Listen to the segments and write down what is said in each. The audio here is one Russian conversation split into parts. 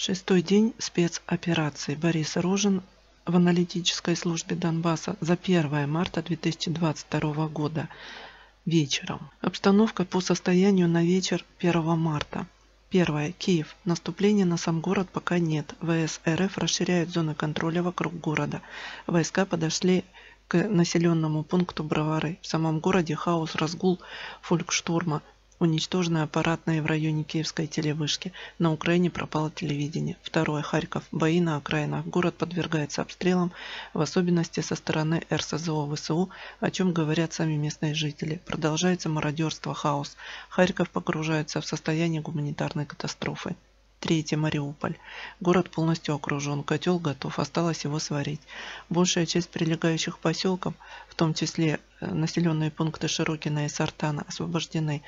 Шестой день спецоперации. Борис Рожин в аналитической службе Донбасса за 1 марта 2022 года вечером. Обстановка по состоянию на вечер 1 марта. Первое. Киев. Наступления на сам город пока нет. ВС РФ расширяют зоны контроля вокруг города. Войска подошли к населенному пункту Бровары. В самом городе хаос, разгул фолькштурма. Уничтожены аппаратные в районе Киевской телевышки. На Украине пропало телевидение. Второе. Харьков. Бои на окраинах. Город подвергается обстрелам, в особенности со стороны РСЗО ВСУ, о чем говорят сами местные жители. Продолжается мародерство, хаос. Харьков погружается в состояние гуманитарной катастрофы. Третье. Мариуполь. Город полностью окружен, котел готов, осталось его сварить. Большая часть прилегающих поселков, в том числе э, населенные пункты Широкина и Сартана, освобождены.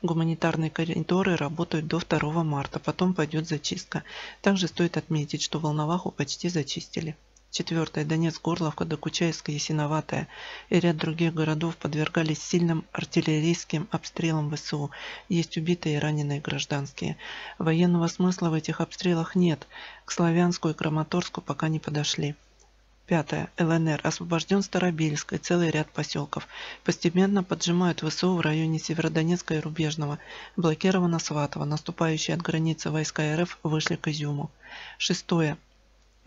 Гуманитарные коридоры работают до 2 марта, потом пойдет зачистка. Также стоит отметить, что Волноваху почти зачистили. Четвертое. Донецк, Горловка, Докучаевская, Ясиноватая и ряд других городов подвергались сильным артиллерийским обстрелам ВСУ. Есть убитые и раненые гражданские. Военного смысла в этих обстрелах нет. К Славянску и Краматорску пока не подошли. Пятое. ЛНР. Освобожден Старобельск и целый ряд поселков. Постепенно поджимают ВСУ в районе Северодонецка и Рубежного. Блокировано Сватово. Наступающие от границы войска РФ вышли к Изюму. Шестое.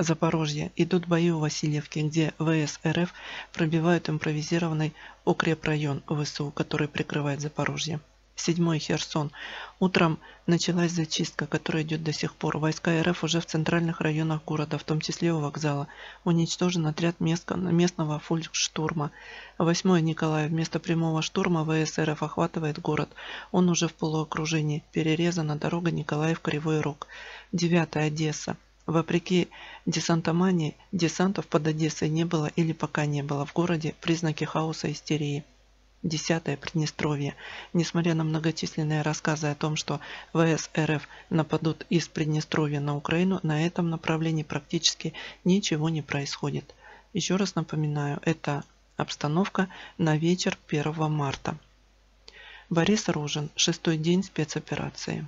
Запорожье. Идут бои у Васильевки, где ВС РФ пробивают импровизированный укрепрайон ВСУ, который прикрывает Запорожье. Седьмой Херсон. Утром началась зачистка, которая идет до сих пор. Войска РФ уже в центральных районах города, в том числе у вокзала. Уничтожен отряд местного фолькштурма. Восьмой Николаев. Вместо прямого штурма ВС РФ охватывает город. Он уже в полуокружении. Перерезана дорога Николаев-Кривой Рог. Девятая Одесса. Вопреки десантомании, десантов под Одессой не было или пока не было в городе признаки хаоса и истерии. Десятое Приднестровье. Несмотря на многочисленные рассказы о том, что ВС РФ нападут из Приднестровья на Украину, на этом направлении практически ничего не происходит. Еще раз напоминаю, это обстановка на вечер 1 марта. Борис Рожин. Шестой день спецоперации.